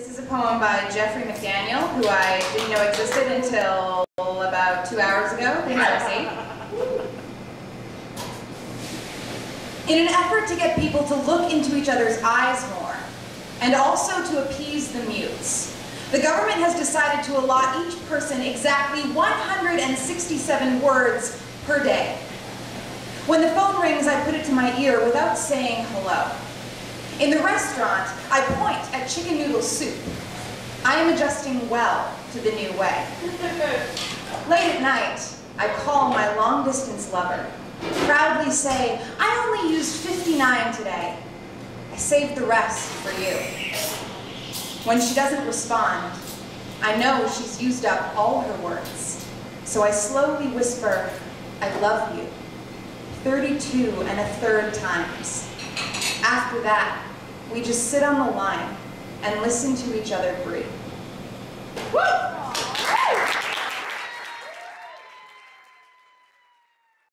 This is a poem by Jeffrey McDaniel, who I didn't know existed until about two hours ago. Thanks. In an effort to get people to look into each other's eyes more, and also to appease the mutes, the government has decided to allot each person exactly 167 words per day. When the phone rings, I put it to my ear without saying hello. In the restaurant, I point at chicken noodle soup. I am adjusting well to the new way. Late at night, I call my long-distance lover, proudly say, I only used 59 today. I saved the rest for you. When she doesn't respond, I know she's used up all her words. So I slowly whisper, I love you, 32 and a third times. After that, we just sit on the line and listen to each other breathe.